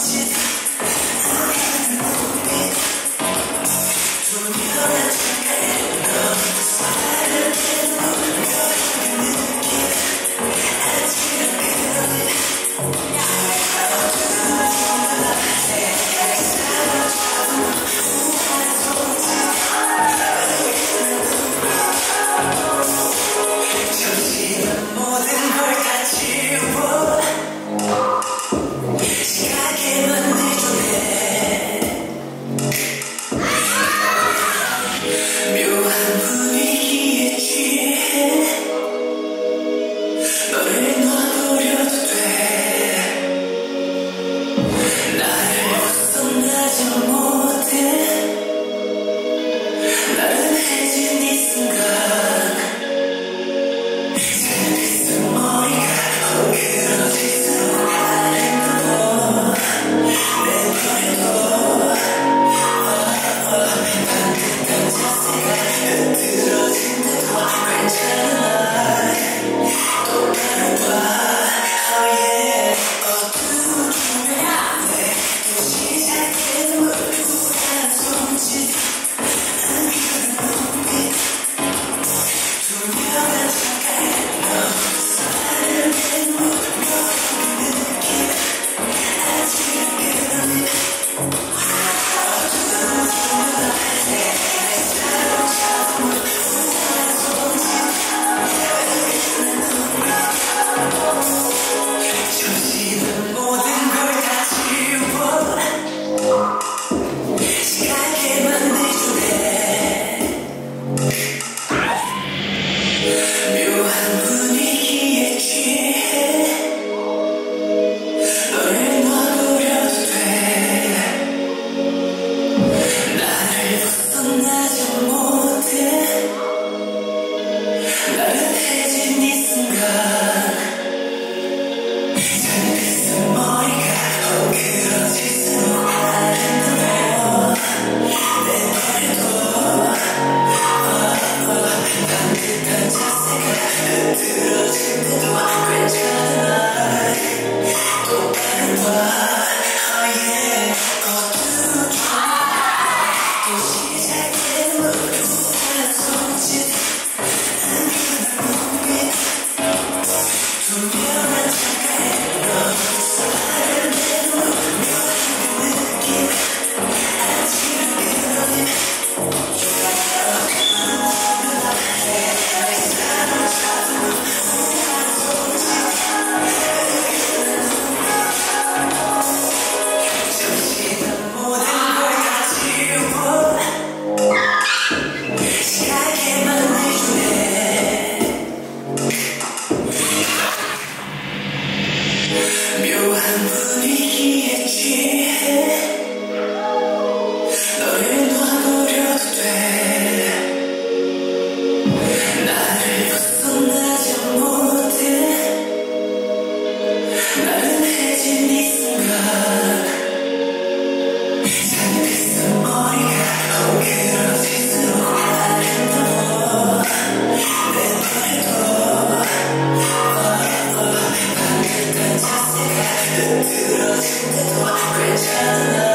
Just Music. Yeah. Yeah. Yeah. Yeah. Yeah. Yeah. Yeah. Yeah. Yeah.